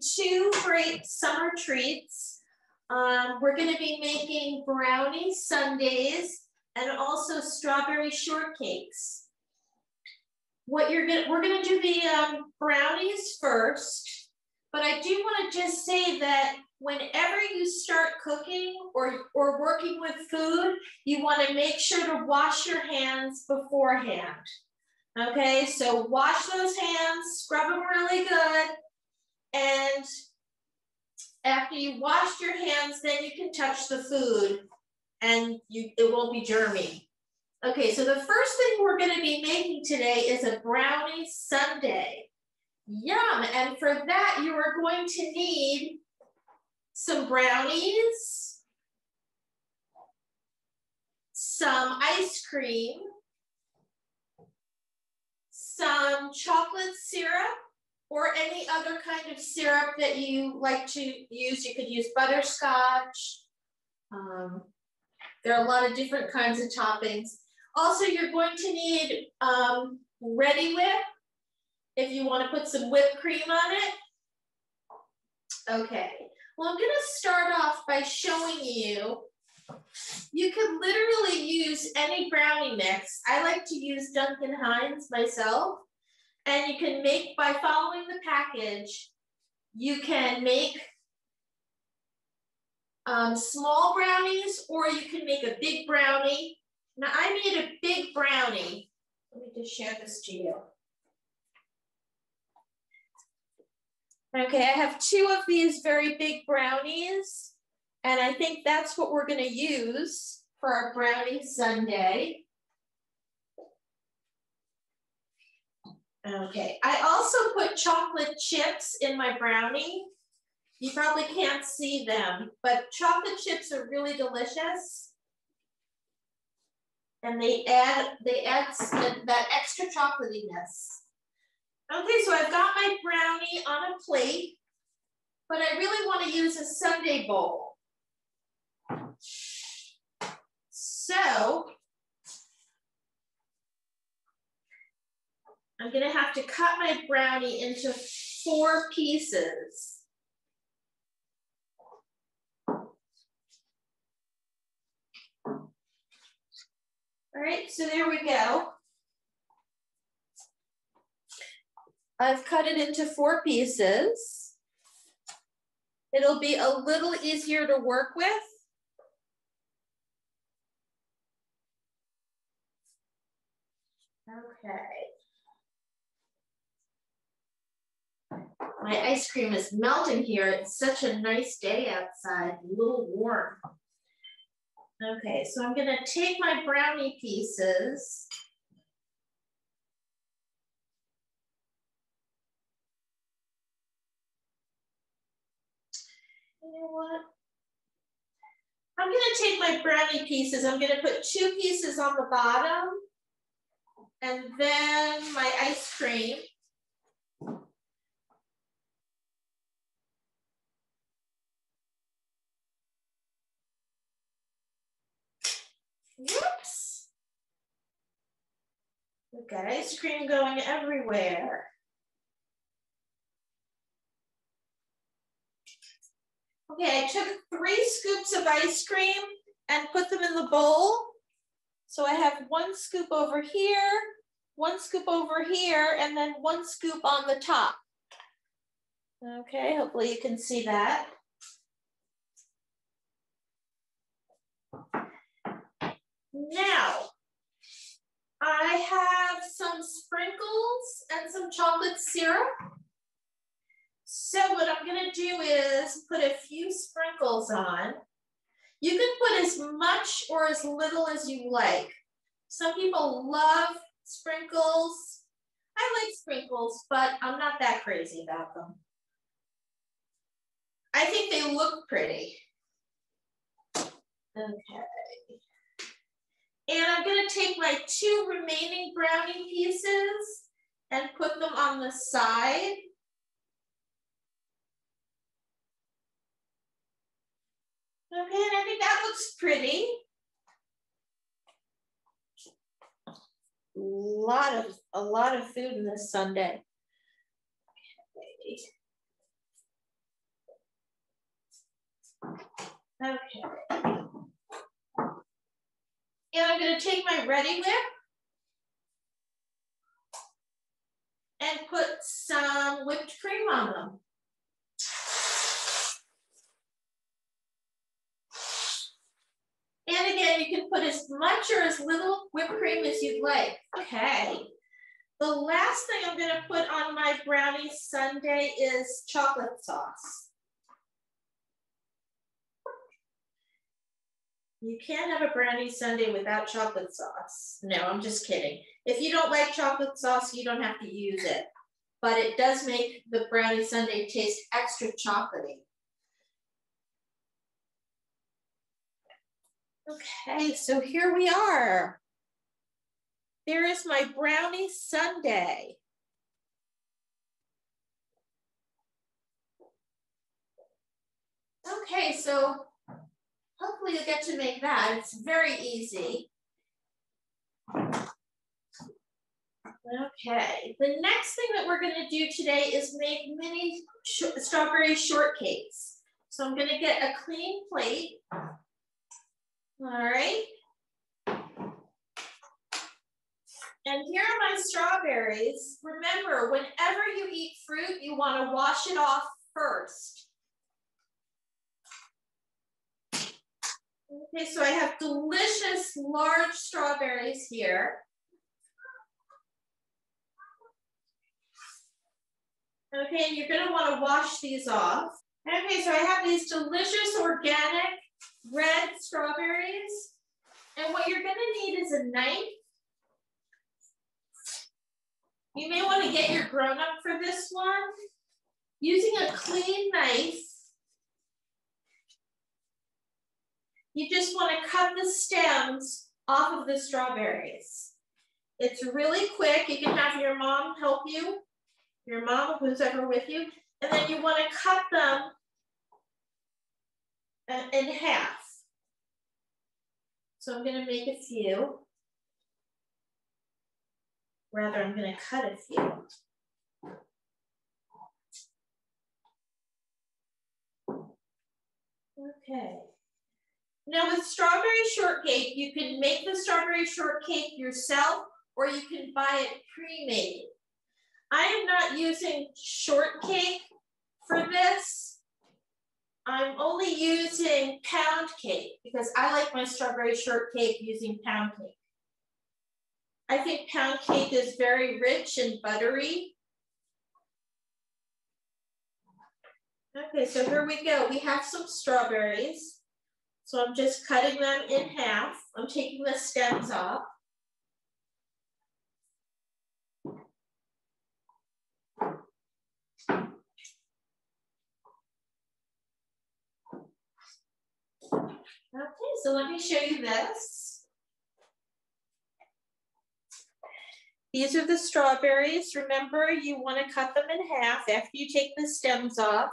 two great summer treats. Um, we're gonna be making brownie sundaes and also strawberry shortcakes. What you're gonna, we're gonna do the um, brownies first, but I do wanna just say that whenever you start cooking or, or working with food, you wanna make sure to wash your hands beforehand. Okay, so wash those hands, scrub them really good, and after you washed your hands, then you can touch the food and you it won't be germy. Okay, so the first thing we're gonna be making today is a brownie sundae. Yum, and for that you are going to need some brownies, some ice cream, some chocolate syrup, or any other kind of syrup that you like to use. You could use butterscotch. Um, there are a lot of different kinds of toppings. Also, you're going to need um, Reddi-wip if you want to put some whipped cream on it. Okay, well, I'm gonna start off by showing you, you could literally use any brownie mix. I like to use Duncan Hines myself. And you can make, by following the package, you can make um, small brownies or you can make a big brownie. Now I made a big brownie. Let me just share this to you. Okay, I have two of these very big brownies, and I think that's what we're gonna use for our brownie sundae. Okay, I also put chocolate chips in my brownie. You probably can't see them, but chocolate chips are really delicious. And they add, they add that extra chocolatiness. Okay, so I've got my brownie on a plate, but I really want to use a sundae bowl. So I'm gonna have to cut my brownie into four pieces. All right, so there we go. I've cut it into four pieces. It'll be a little easier to work with. Okay. My ice cream is melting here. It's such a nice day outside, a little warm. Okay, so I'm gonna take my brownie pieces. You know what? I'm gonna take my brownie pieces. I'm gonna put two pieces on the bottom and then my ice cream. Got ice cream going everywhere. Okay, I took three scoops of ice cream and put them in the bowl. So I have one scoop over here, one scoop over here, and then one scoop on the top. Okay, hopefully you can see that. Now, I have some sprinkles and some chocolate syrup. So what I'm gonna do is put a few sprinkles on. You can put as much or as little as you like. Some people love sprinkles. I like sprinkles, but I'm not that crazy about them. I think they look pretty. Okay. And I'm gonna take my two remaining brownie pieces and put them on the side. Okay, and I think that looks pretty. A lot of a lot of food in this sundae. Okay. Okay. And I'm gonna take my Reddi-wip and put some whipped cream on them. And again, you can put as much or as little whipped cream as you'd like. Okay. The last thing I'm gonna put on my brownie sundae is chocolate sauce. You can't have a brownie sundae without chocolate sauce. No, I'm just kidding. If you don't like chocolate sauce, you don't have to use it. But it does make the brownie sundae taste extra chocolatey. Okay, so here we are. There is my brownie sundae. Okay, so hopefully you'll get to make that. It's very easy. Okay, the next thing that we're gonna do today is make mini sh strawberry shortcakes. So I'm gonna get a clean plate. All right. And here are my strawberries. Remember, whenever you eat fruit, you wanna wash it off first. Okay, so I have delicious large strawberries here. Okay, and you're gonna wanna wash these off. Okay, so I have these delicious organic red strawberries. And what you're gonna need is a knife. You may wanna get your grown up for this one. Using a clean knife, you just wanna cut the stems off of the strawberries. It's really quick. You can have your mom help you, your mom, who's ever with you, and then you wanna cut them uh, in half. So I'm gonna make a few. Rather, I'm gonna cut a few. Okay. Now with strawberry shortcake, you can make the strawberry shortcake yourself or you can buy it pre-made. I am not using shortcake for this. I'm only using pound cake because I like my strawberry shortcake using pound cake. I think pound cake is very rich and buttery. Okay, so here we go. We have some strawberries. So I'm just cutting them in half. I'm taking the stems off. Okay, so let me show you this. These are the strawberries. Remember, you want to cut them in half after you take the stems off.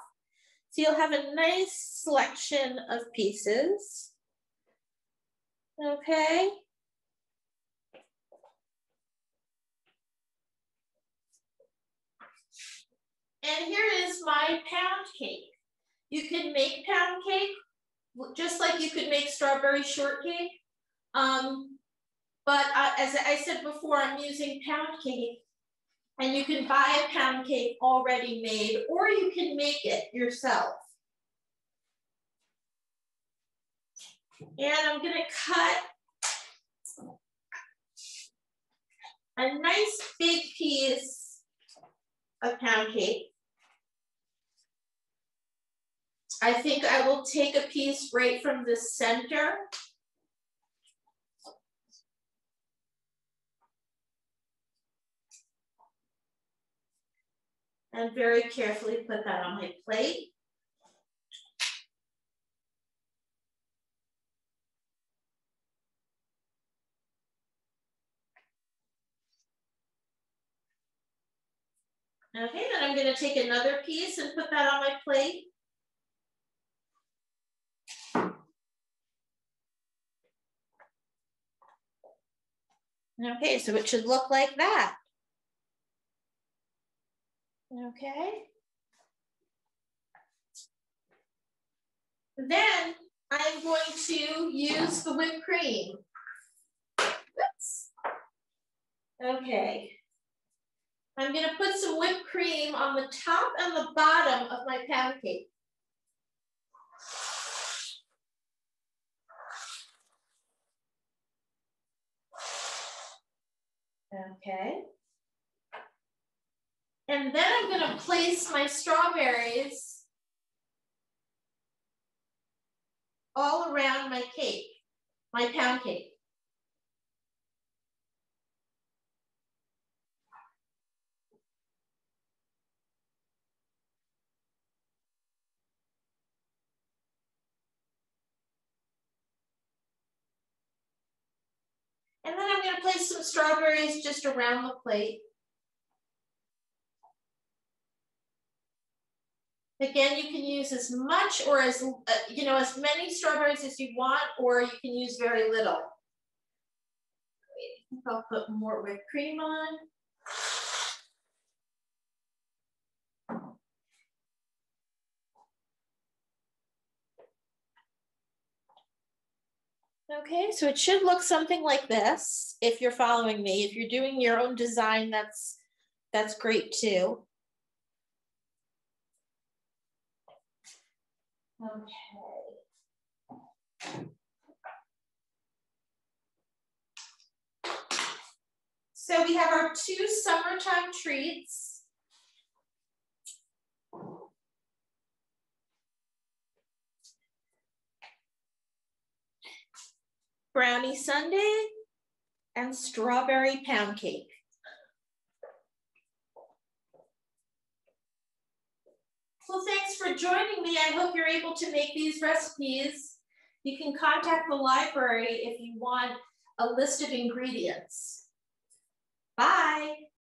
So you'll have a nice selection of pieces. Okay. And here is my pound cake. You can make pound cake just like you could make strawberry shortcake. Um, but as I said before, I'm using pound cake and you can buy a pound cake already made or you can make it yourself. And I'm gonna cut a nice big piece of pound cake. I think I will take a piece right from the center. And very carefully put that on my plate. Okay, then I'm gonna take another piece and put that on my plate. Okay, so it should look like that. Okay. Then I'm going to use the whipped cream. Oops. Okay. I'm gonna put some whipped cream on the top and the bottom of my pound cake. Okay. And then I'm gonna place my strawberries all around my cake, my pound cake. And then I'm gonna place some strawberries just around the plate. Again, you can use as much or as, uh, you know, as many strawberries as you want, or you can use very little. I'll put more whipped cream on. Okay, so it should look something like this if you're following me. If you're doing your own design, that's that's great too. Okay. So we have our two summertime treats. Brownie sundae and strawberry pound cake. Well, thanks for joining me. I hope you're able to make these recipes. You can contact the library if you want a list of ingredients. Bye.